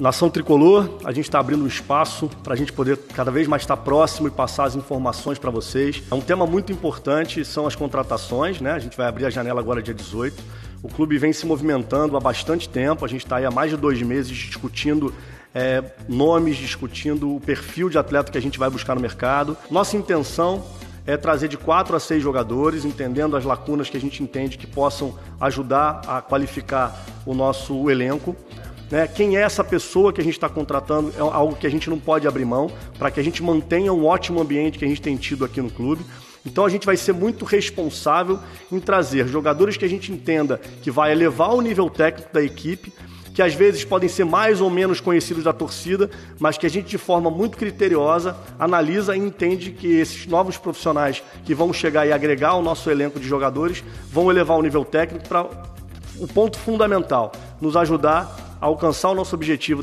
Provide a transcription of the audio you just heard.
Nação Tricolor, a gente está abrindo um espaço para a gente poder cada vez mais estar próximo e passar as informações para vocês. É um tema muito importante, são as contratações, né? A gente vai abrir a janela agora dia 18. O clube vem se movimentando há bastante tempo, a gente está aí há mais de dois meses discutindo é, nomes, discutindo o perfil de atleta que a gente vai buscar no mercado. Nossa intenção é trazer de quatro a seis jogadores, entendendo as lacunas que a gente entende que possam ajudar a qualificar o nosso elenco. Né? Quem é essa pessoa que a gente está contratando é algo que a gente não pode abrir mão para que a gente mantenha um ótimo ambiente que a gente tem tido aqui no clube. Então a gente vai ser muito responsável em trazer jogadores que a gente entenda que vai elevar o nível técnico da equipe, que às vezes podem ser mais ou menos conhecidos da torcida, mas que a gente de forma muito criteriosa analisa e entende que esses novos profissionais que vão chegar e agregar ao nosso elenco de jogadores vão elevar o nível técnico para o ponto fundamental, nos ajudar alcançar o nosso objetivo